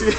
see.